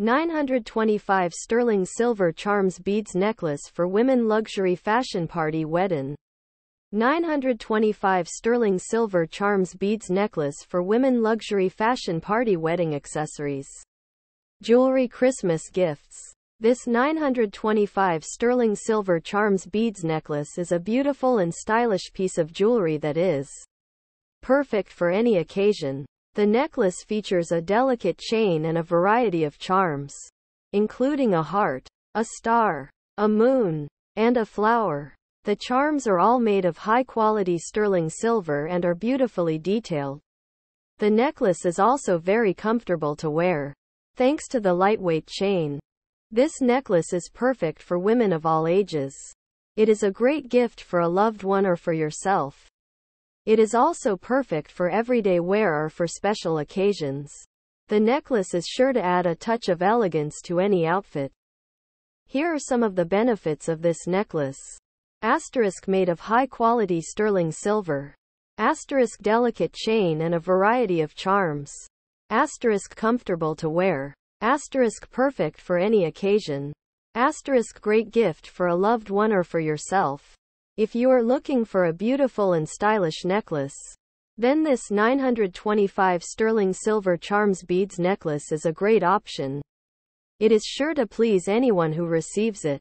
925 sterling silver charms beads necklace for women luxury fashion party wedding. 925 sterling silver charms beads necklace for women luxury fashion party wedding accessories. Jewelry Christmas gifts. This 925 sterling silver charms beads necklace is a beautiful and stylish piece of jewelry that is perfect for any occasion. The necklace features a delicate chain and a variety of charms, including a heart, a star, a moon, and a flower. The charms are all made of high-quality sterling silver and are beautifully detailed. The necklace is also very comfortable to wear, thanks to the lightweight chain. This necklace is perfect for women of all ages. It is a great gift for a loved one or for yourself. It is also perfect for everyday wear or for special occasions. The necklace is sure to add a touch of elegance to any outfit. Here are some of the benefits of this necklace. Asterisk made of high quality sterling silver. Asterisk delicate chain and a variety of charms. Asterisk comfortable to wear. Asterisk perfect for any occasion. Asterisk great gift for a loved one or for yourself. If you are looking for a beautiful and stylish necklace, then this 925 sterling silver charms beads necklace is a great option. It is sure to please anyone who receives it.